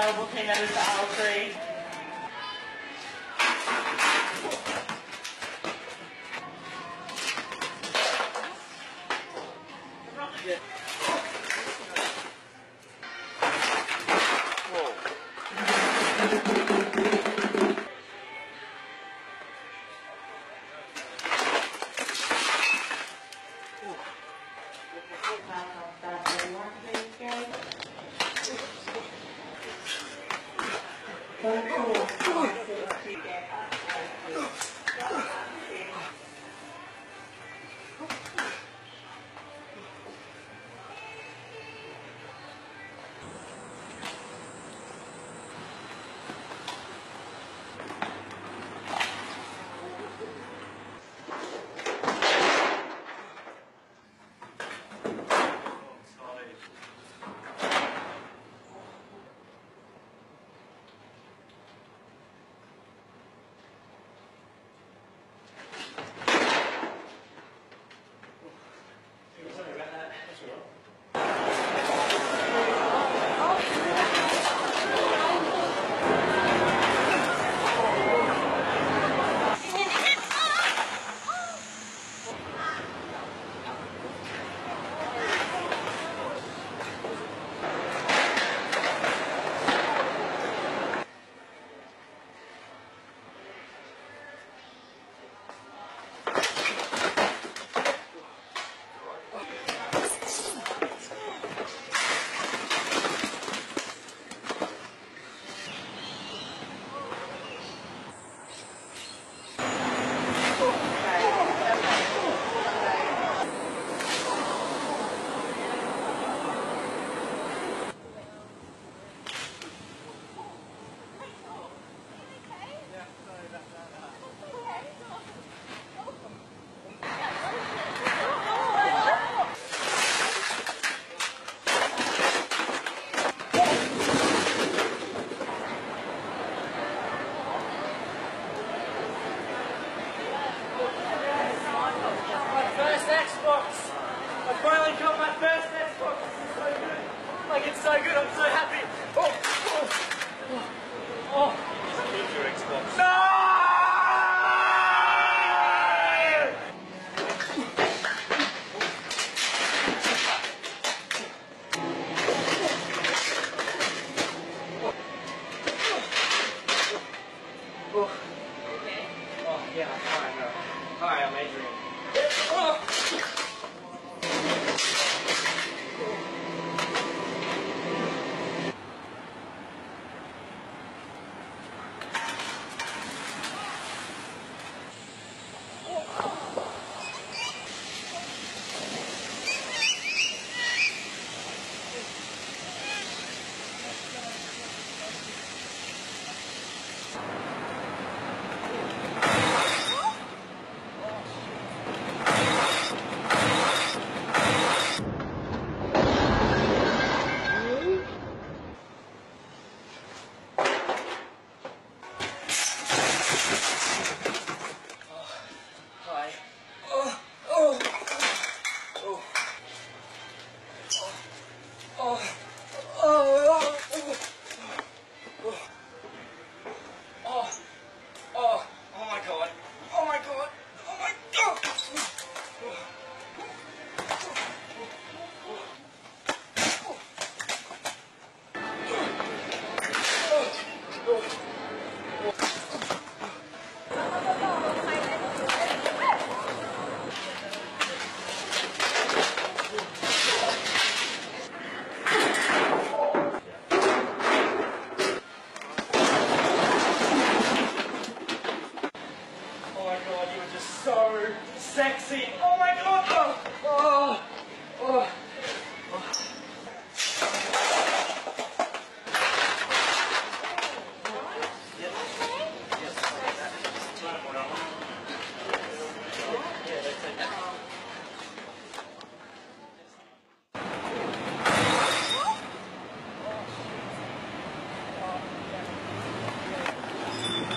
available of the aisle Yeah. Whoa. Oh. Okay. Oh, yeah. All right, all right. All right, I'm Adrian. Oh. Oh, so sexy. Oh my god. Oh, oh, oh.